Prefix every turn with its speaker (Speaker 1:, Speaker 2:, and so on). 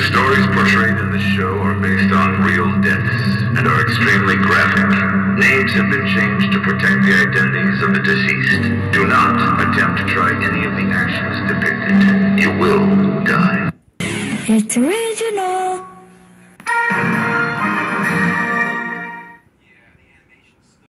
Speaker 1: The stories portrayed in the show are based on real deaths and are extremely graphic. Names have been changed to protect the identities of the deceased. Do not attempt to try any of the actions depicted. You will die.
Speaker 2: It's original.